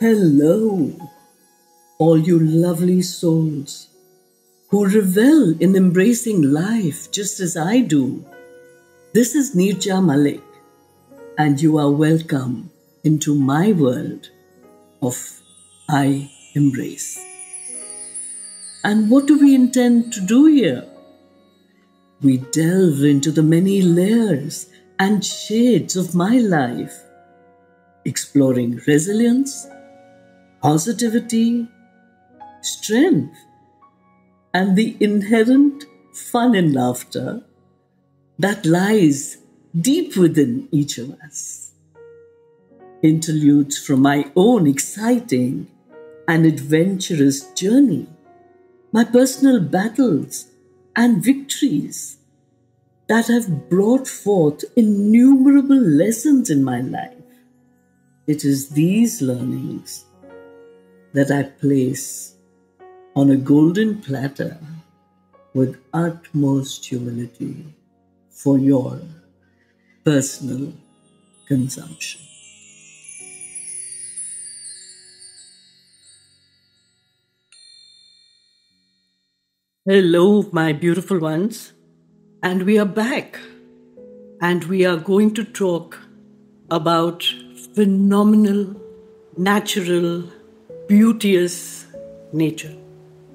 Hello, all you lovely souls who revel in embracing life just as I do. This is Neerja Malik, and you are welcome into my world of I Embrace. And what do we intend to do here? We delve into the many layers and shades of my life, exploring resilience positivity, strength, and the inherent fun and laughter that lies deep within each of us. Interludes from my own exciting and adventurous journey, my personal battles and victories that have brought forth innumerable lessons in my life. It is these learnings that I place on a golden platter with utmost humility for your personal consumption. Hello, my beautiful ones, and we are back, and we are going to talk about phenomenal, natural, beauteous nature.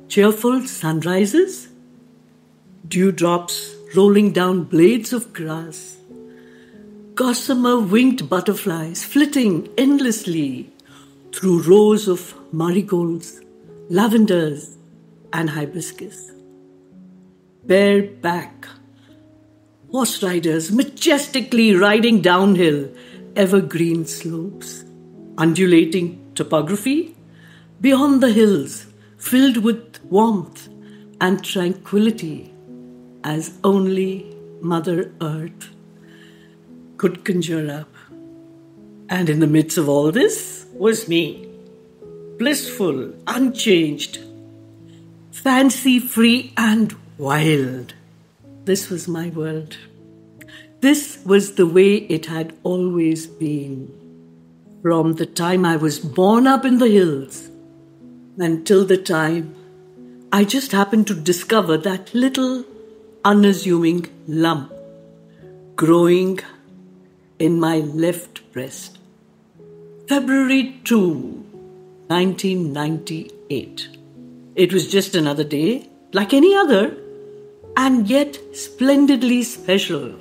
Cheerful sunrises, dewdrops rolling down blades of grass, gossamer winged butterflies flitting endlessly through rows of marigolds, lavenders, and hibiscus. Bareback horse riders majestically riding downhill evergreen slopes, undulating topography beyond the hills, filled with warmth and tranquility, as only Mother Earth could conjure up. And in the midst of all this was me, blissful, unchanged, fancy free, and wild. This was my world. This was the way it had always been. From the time I was born up in the hills until the time I just happened to discover that little unassuming lump growing in my left breast. February 2, 1998. It was just another day, like any other, and yet splendidly special.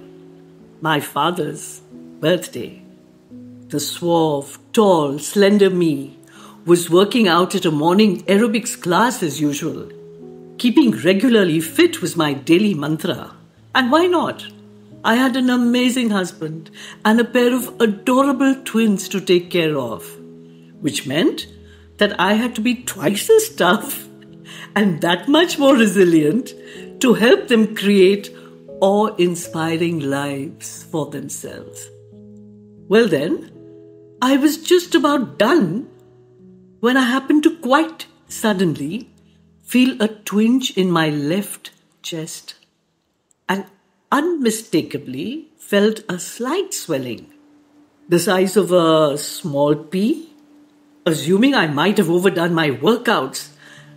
My father's birthday. The suave, tall, slender me was working out at a morning aerobics class as usual. Keeping regularly fit was my daily mantra. And why not? I had an amazing husband and a pair of adorable twins to take care of, which meant that I had to be twice as tough and that much more resilient to help them create awe inspiring lives for themselves. Well, then, I was just about done when I happened to quite suddenly feel a twinge in my left chest and unmistakably felt a slight swelling, the size of a small pea. Assuming I might have overdone my workouts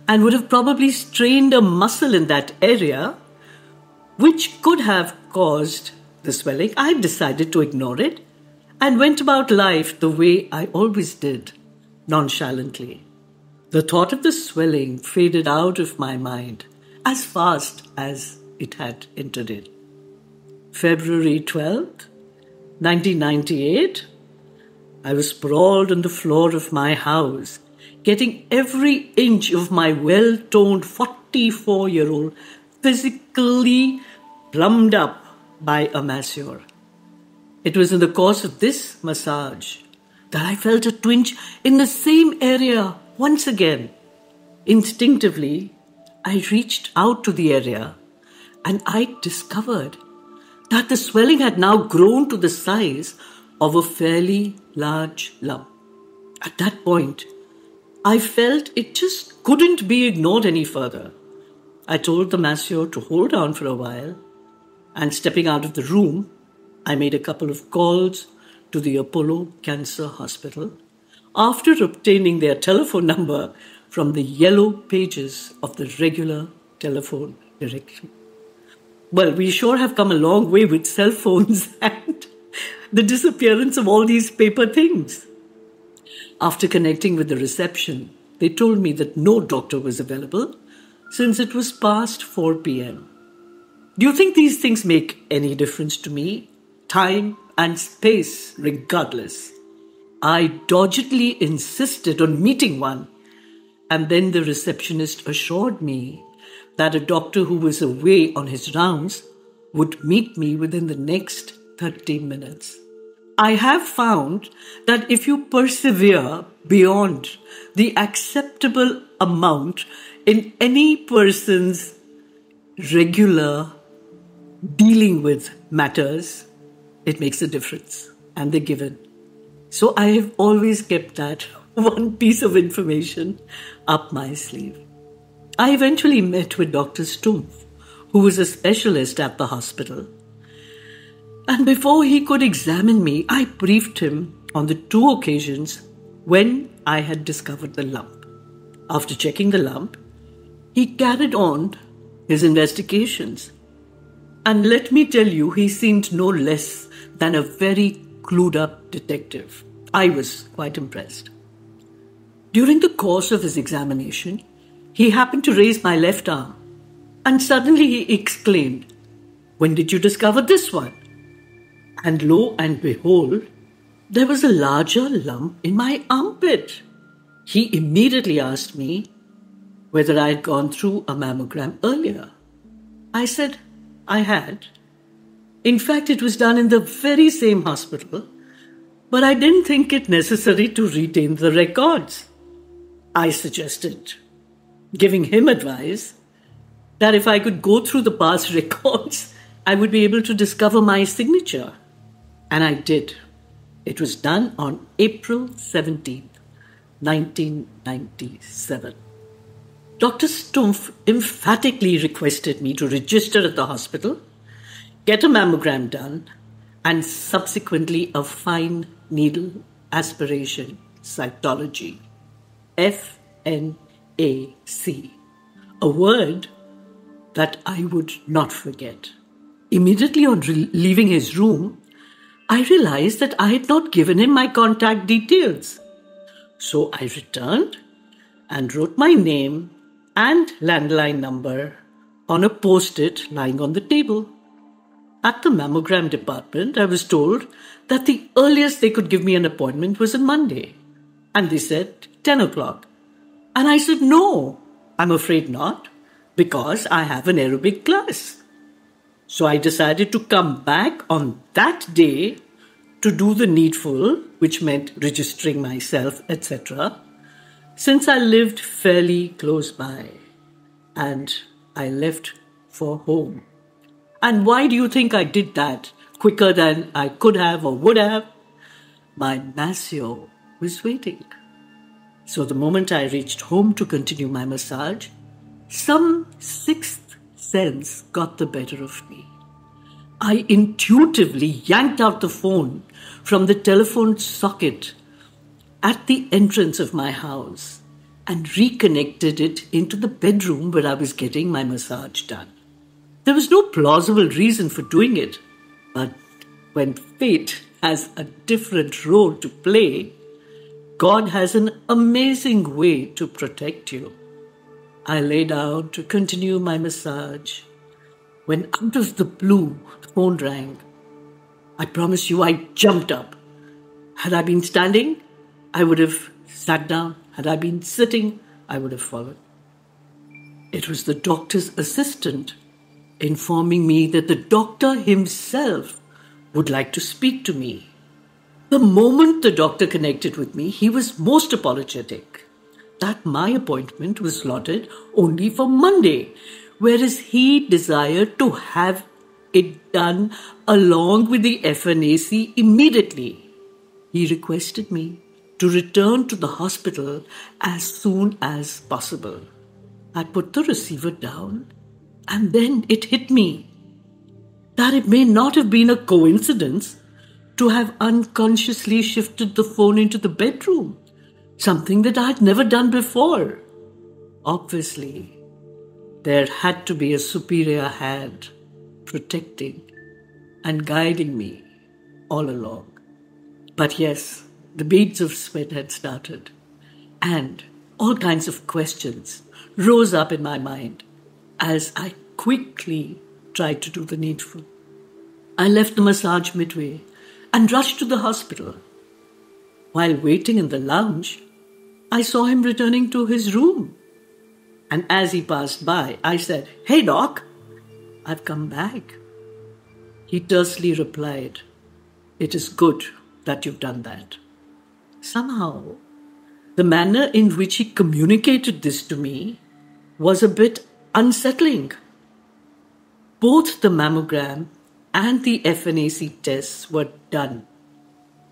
and would have probably strained a muscle in that area, which could have caused the swelling, I decided to ignore it and went about life the way I always did nonchalantly. The thought of the swelling faded out of my mind as fast as it had entered it. February 12th, 1998, I was sprawled on the floor of my house, getting every inch of my well toned 44 year old physically plumbed up by a masseur. It was in the course of this massage that I felt a twinge in the same area once again. Instinctively, I reached out to the area and I discovered that the swelling had now grown to the size of a fairly large lump. At that point, I felt it just couldn't be ignored any further. I told the masseur to hold on for a while, and stepping out of the room, I made a couple of calls to the Apollo Cancer Hospital after obtaining their telephone number from the yellow pages of the regular telephone directory. Well, we sure have come a long way with cell phones and the disappearance of all these paper things. After connecting with the reception, they told me that no doctor was available since it was past 4 pm. Do you think these things make any difference to me? Time and space, regardless. I doggedly insisted on meeting one, and then the receptionist assured me that a doctor who was away on his rounds would meet me within the next 30 minutes. I have found that if you persevere beyond the acceptable amount in any person's regular dealing with matters, it makes a difference and they're given. So I have always kept that one piece of information up my sleeve. I eventually met with Dr. Stumpf, who was a specialist at the hospital and before he could examine me, I briefed him on the two occasions when I had discovered the lump. After checking the lump, he carried on his investigations. And let me tell you, he seemed no less than a very clued up detective. I was quite impressed. During the course of his examination, he happened to raise my left arm, and suddenly he exclaimed, When did you discover this one? And lo and behold, there was a larger lump in my armpit. He immediately asked me whether I had gone through a mammogram earlier. I said I had. In fact, it was done in the very same hospital, but I didn't think it necessary to retain the records. I suggested, giving him advice, that if I could go through the past records, I would be able to discover my signature. And I did. It was done on April 17th, 1997. Dr. Stumpf emphatically requested me to register at the hospital, get a mammogram done, and subsequently a fine needle aspiration cytology. FNAC. A word that I would not forget. Immediately on re- leaving his room, I realized that I had not given him my contact details. So I returned and wrote my name and landline number on a post it lying on the table. At the mammogram department, I was told that the earliest they could give me an appointment was on Monday. And they said 10 o'clock. And I said, no, I'm afraid not, because I have an aerobic class. So I decided to come back on that day to do the needful, which meant registering myself, etc., since I lived fairly close by and I left for home. And why do you think I did that quicker than I could have or would have? My Masio was waiting. So the moment I reached home to continue my massage, some sixth sense got the better of me. I intuitively yanked out the phone from the telephone socket at the entrance of my house and reconnected it into the bedroom where I was getting my massage done. There was no plausible reason for doing it, but when fate has a different role to play, God has an amazing way to protect you. I lay down to continue my massage when out of the blue the phone rang. I promise you, I jumped up. Had I been standing, I would have sat down. Had I been sitting, I would have followed. It was the doctor's assistant informing me that the doctor himself would like to speak to me. The moment the doctor connected with me, he was most apologetic that my appointment was slotted only for Monday, whereas he desired to have it done along with the FNAC immediately. He requested me to return to the hospital as soon as possible. I put the receiver down and then it hit me. that it may not have been a coincidence to have unconsciously shifted the phone into the bedroom, something that I'd never done before. Obviously, there had to be a superior hand protecting and guiding me all along. But yes, the beads of sweat had started, and all kinds of questions rose up in my mind as I quickly tried to do the needful. I left the massage midway and rushed to the hospital. While waiting in the lounge, I saw him returning to his room. And as he passed by, I said, Hey, Doc, I've come back. He tersely replied, It is good that you've done that. Somehow, the manner in which he communicated this to me was a bit unsettling. Both the mammogram and the FNAC tests were done,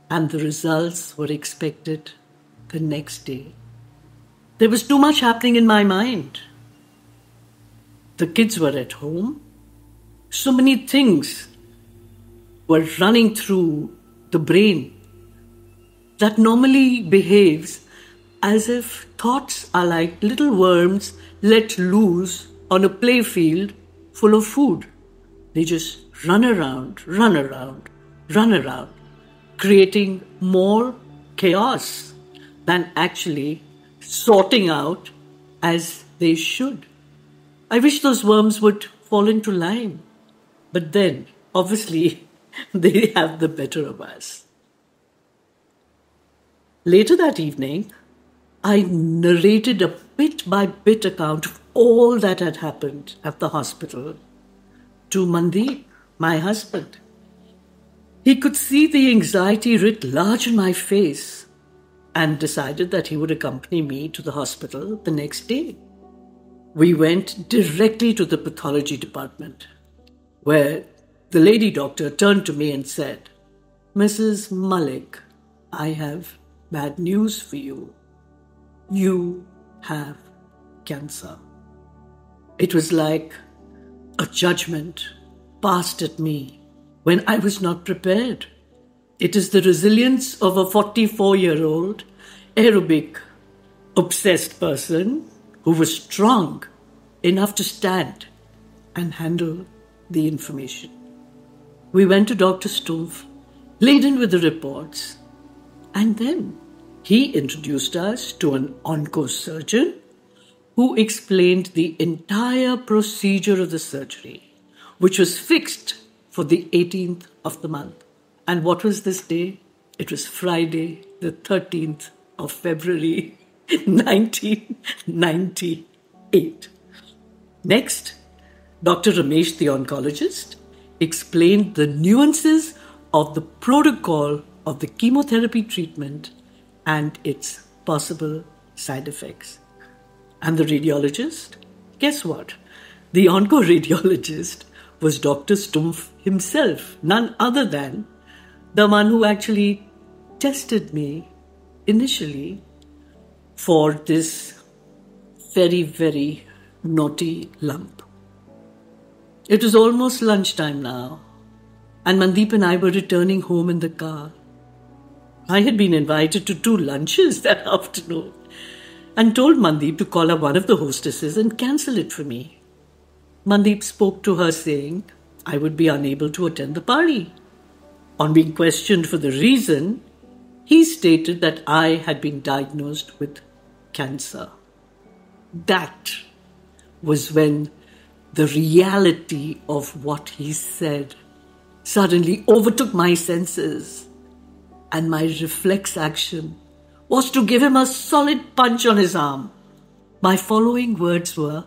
and the results were expected the next day. There was too much happening in my mind. The kids were at home. So many things were running through the brain that normally behaves as if thoughts are like little worms let loose on a playfield full of food. They just run around, run around, run around, creating more chaos than actually sorting out as they should. I wish those worms would fall into line. But then, obviously, they have the better of us. Later that evening, I narrated a bit by bit account of all that had happened at the hospital to Mandeep, my husband. He could see the anxiety writ large on my face and decided that he would accompany me to the hospital the next day. We went directly to the pathology department, where the lady doctor turned to me and said, Mrs. Malik, I have bad news for you. You have cancer. It was like a judgment passed at me when I was not prepared. It is the resilience of a 44 year old aerobic obsessed person who was strong enough to stand and handle the information. We went to Dr. Stumpf, laden with the reports, and then he introduced us to an onco surgeon who explained the entire procedure of the surgery, which was fixed for the 18th of the month. And what was this day? It was Friday, the 13th of February, 1998. Next, Dr. Ramesh, the oncologist, explained the nuances of the protocol of the chemotherapy treatment and its possible side effects. And the radiologist? Guess what? The oncoradiologist was Dr. Stumpf himself, none other than the one who actually tested me initially for this very, very naughty lump. It was almost lunchtime now, and Mandeep and I were returning home in the car. I had been invited to two lunches that afternoon and told Mandeep to call up one of the hostesses and cancel it for me. Mandeep spoke to her saying I would be unable to attend the party. On being questioned for the reason, he stated that I had been diagnosed with cancer. That was when the reality of what he said suddenly overtook my senses, and my reflex action was to give him a solid punch on his arm. My following words were,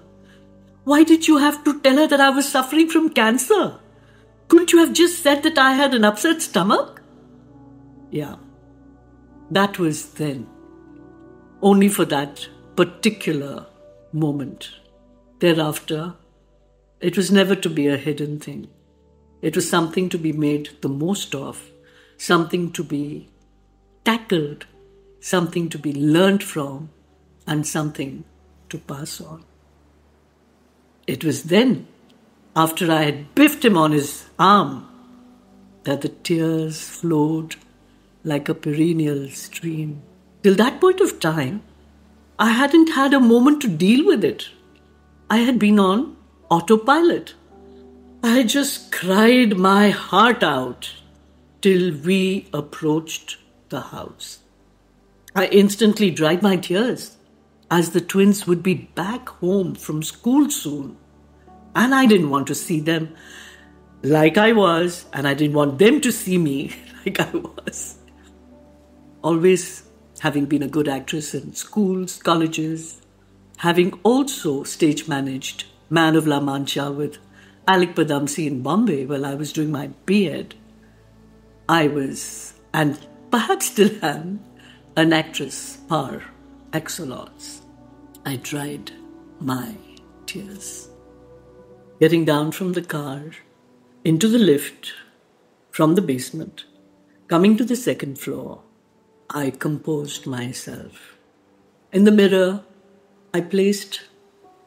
Why did you have to tell her that I was suffering from cancer? Couldn't you have just said that I had an upset stomach? Yeah, that was then. Only for that particular moment. Thereafter, it was never to be a hidden thing. It was something to be made the most of, something to be tackled, something to be learned from, and something to pass on. It was then after I had biffed him on his arm, that the tears flowed like a perennial stream. Till that point of time, I hadn't had a moment to deal with it. I had been on autopilot. I just cried my heart out till we approached the house. I instantly dried my tears as the twins would be back home from school soon. And I didn't want to see them like I was, and I didn't want them to see me like I was. Always having been a good actress in schools, colleges, having also stage managed Man of La Mancha with Alyque Padamsee in Bombay while I was doing my beard, I was, and perhaps still am, an actress par excellence. I dried my tears. Getting down from the car, into the lift, from the basement, coming to the second floor, I composed myself. In the mirror, I placed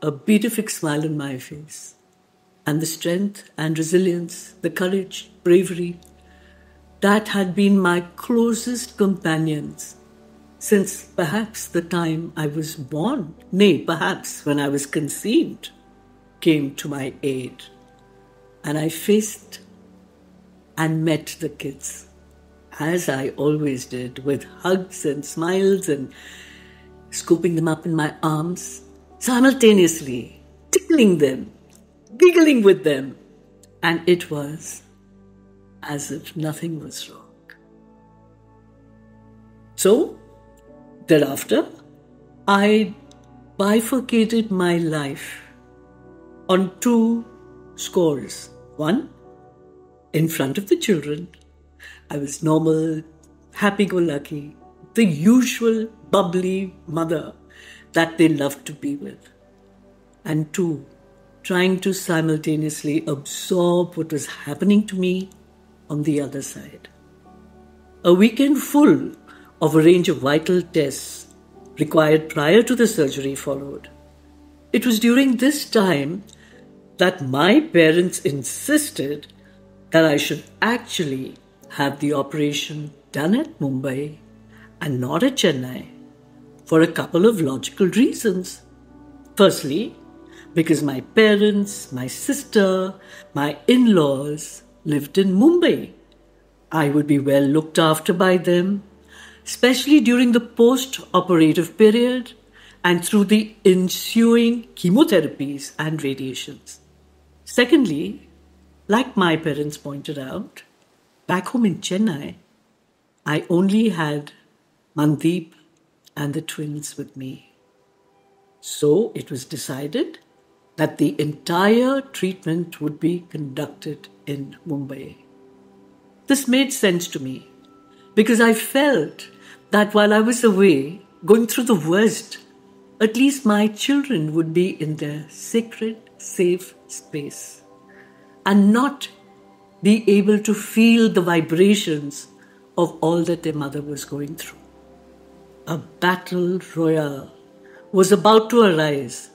a beatific smile on my face, and the strength and resilience, the courage, bravery that had been my closest companions since perhaps the time I was born, nay, perhaps when I was conceived, came to my aid. And I faced and met the kids, as I always did, with hugs and smiles and scooping them up in my arms, simultaneously tickling them, giggling with them. And it was as if nothing was wrong. So, thereafter, I bifurcated my life on two scores. One, in front of the children, I was normal, happy go lucky, the usual bubbly mother that they loved to be with. And two, trying to simultaneously absorb what was happening to me on the other side. A weekend full of a range of vital tests required prior to the surgery followed. It was during this time that my parents insisted that I should actually have the operation done at Mumbai and not at Chennai for a couple of logical reasons. Firstly, because my parents, my sister, my in laws lived in Mumbai. I would be well looked after by them, especially during the post operative period and through the ensuing chemotherapies and radiations. Secondly, like my parents pointed out, back home in Chennai, I only had Mandeep and the twins with me. So it was decided that the entire treatment would be conducted in Mumbai. This made sense to me because I felt that while I was away, going through the worst, at least my children would be in their sacred, safe space and not be able to feel the vibrations of all that their mother was going through. A battle royal was about to arise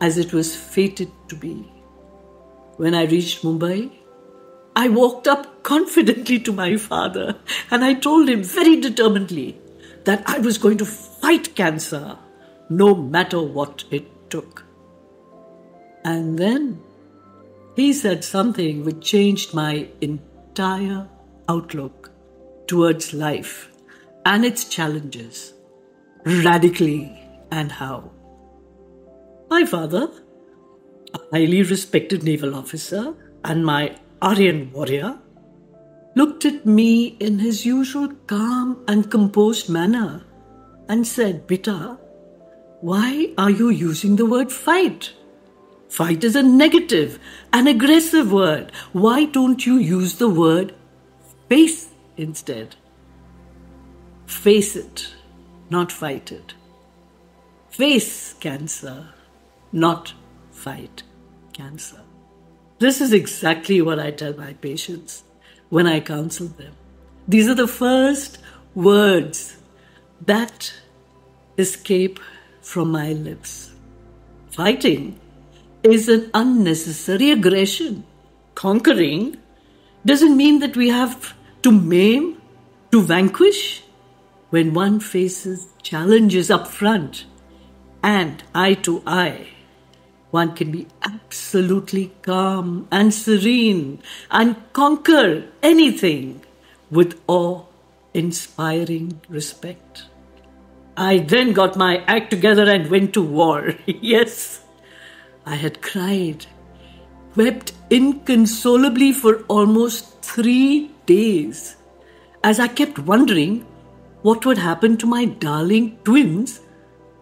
as it was fated to be. When I reached Mumbai, I walked up confidently to my father and I told him very determinedly that I was going to fight cancer no matter what it took. And then he said something which changed my entire outlook towards life and its challenges radically and how. My father, a highly respected naval officer and my Aryan warrior, looked at me in his usual calm and composed manner and said, Beta, why are you using the word fight? Fight is a negative, an aggressive word. Why don't you use the word face instead? Face it, not fight it. Face cancer not fight cancer. This is exactly what I tell my patients when I counsel them. These are the first words that escape from my lips. Fighting is an unnecessary aggression. Conquering doesn't mean that we have to maim, to vanquish. When one faces challenges up front and eye to eye, one can be absolutely calm and serene and conquer anything with awe inspiring respect. I then got my act together and went to war. yes, I had cried, wept inconsolably for almost three days, as I kept wondering what would happen to my darling twins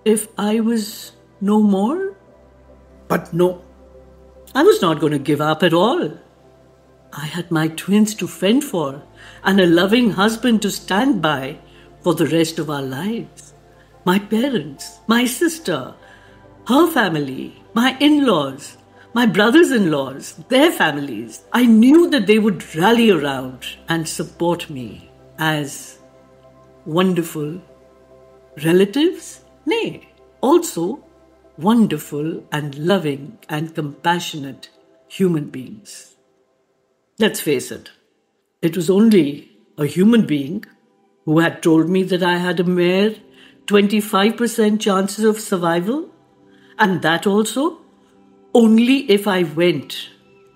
if I was no more. But no, I was not going to give up at all. I had my twins to fend for and a loving husband to stand by for the rest of our lives. My parents, my sister, her family, my in laws, my brothers in laws, their families. I knew that they would rally around and support me as wonderful relatives, nay, also wonderful and loving and compassionate human beings. Let's face it, it was only a human being who had told me that I had a mere 25% chances of survival, and that also only if I went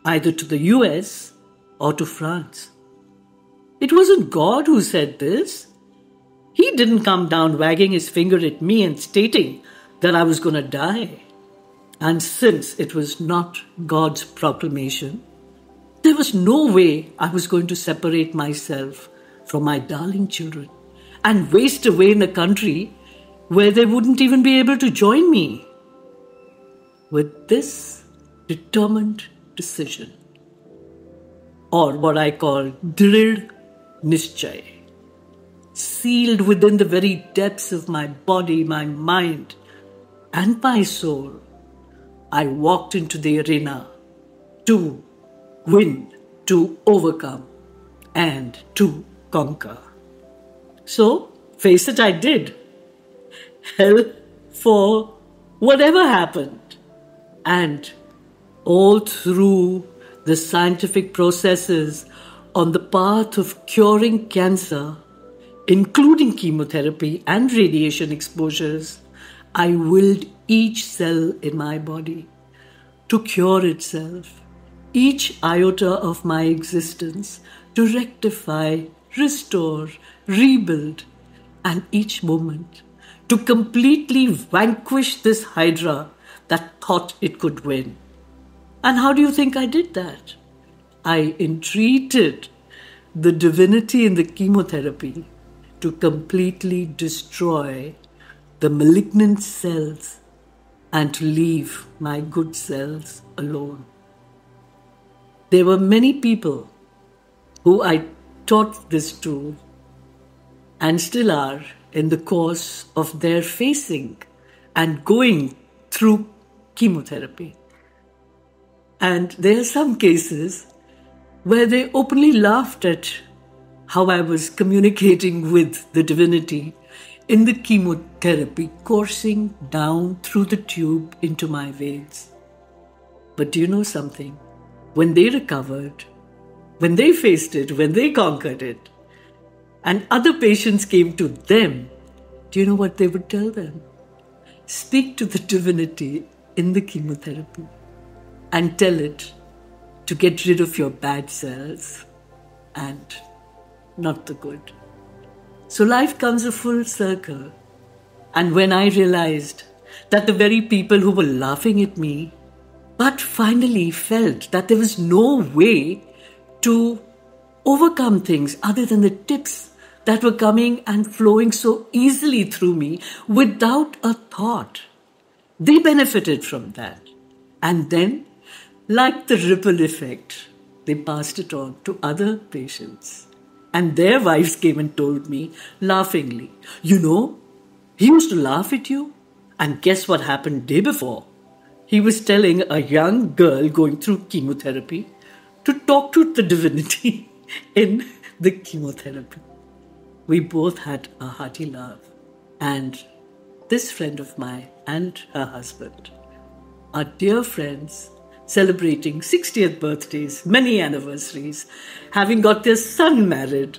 either to the US or to France. It wasn't God who said this. He didn't come down wagging his finger at me and stating that I was going to die. And since it was not God's proclamation, there was no way I was going to separate myself from my darling children and waste away in a country where they wouldn't even be able to join me. With this determined decision, or what I call Drid Nischay, sealed within the very depths of my body, my mind, and my soul, I walked into the arena to win, to overcome, and to conquer. So, face it, I did. Hell for whatever happened. And all through the scientific processes on the path of curing cancer, including chemotherapy and radiation exposures, I willed each cell in my body to cure itself each iota of my existence to rectify, restore, rebuild, and each moment to completely vanquish this Hydra that thought it could win. And how do you think I did that? I entreated the divinity in the chemotherapy to completely destroy the malignant cells and to leave my good cells alone. There were many people who I taught this to and still are in the course of their facing and going through chemotherapy. And there are some cases where they openly laughed at how I was communicating with the divinity in the chemotherapy coursing down through the tube into my veins. But do you know something? when they recovered, when they faced it, when they conquered it, and other patients came to them, do you know what they would tell them? Speak to the divinity in the chemotherapy and tell it to get rid of your bad cells and not the good. So life comes a full circle. And when I realized that the very people who were laughing at me but finally felt that there was no way to overcome things other than the tips that were coming and flowing so easily through me without a thought. They benefited from that. And then, like the ripple effect, they passed it on to other patients. And their wives came and told me laughingly, You know, he used to laugh at you. And guess what happened day before? he was telling a young girl going through chemotherapy to talk to the divinity in the chemotherapy. We both had a hearty laugh, and this friend of mine and her husband our dear friends celebrating 60th birthdays, many anniversaries, having got their son married,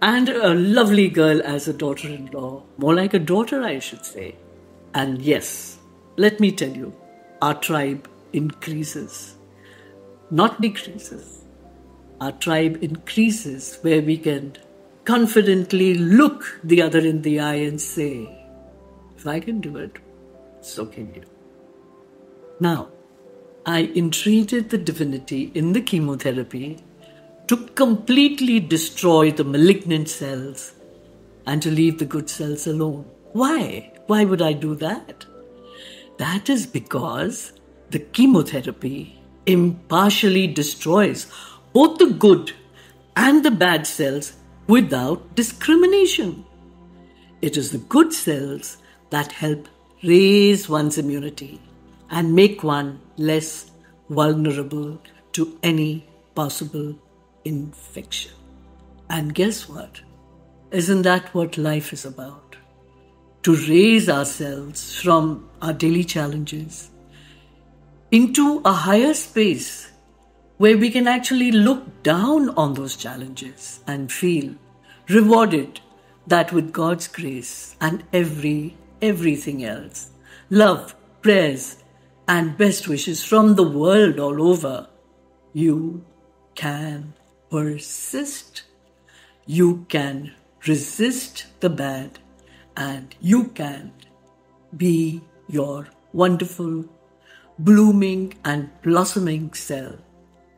and a lovely girl as a daughter in law. More like a daughter, I should say. And yes, let me tell you, our tribe increases, not decreases. Our tribe increases where we can confidently look the other in the eye and say, if I can do it, so can you. Now, I entreated the divinity in the chemotherapy to completely destroy the malignant cells and to leave the good cells alone. Why? Why would I do that? That is because the chemotherapy impartially destroys both the good and the bad cells without discrimination. It is the good cells that help raise one's immunity and make one less vulnerable to any possible infection. And guess what? Isn't that what life is about? To raise ourselves from our daily challenges into a higher space where we can actually look down on those challenges and feel rewarded that with God's grace and every everything else, love, prayers, and best wishes from the world all over, you can persist. You can resist the bad and you can be your wonderful, blooming, and blossoming self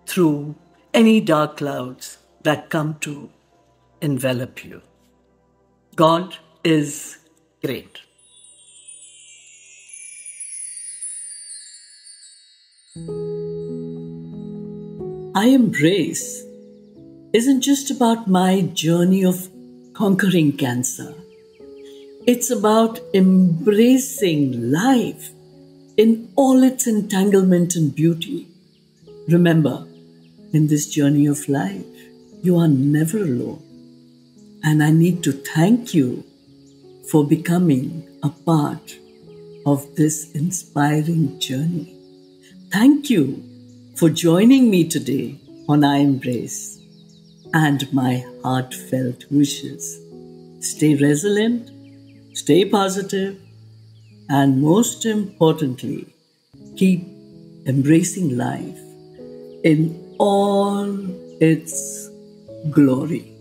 through any dark clouds that come to envelop you. God is great. I Embrace isn't just about my journey of conquering cancer. It's about embracing life in all its entanglement and beauty. Remember, in this journey of life, you are never alone. And I need to thank you for becoming a part of this inspiring journey. Thank you for joining me today on I Embrace and my heartfelt wishes. Stay resilient, stay positive, and most importantly, keep embracing life in all its glory.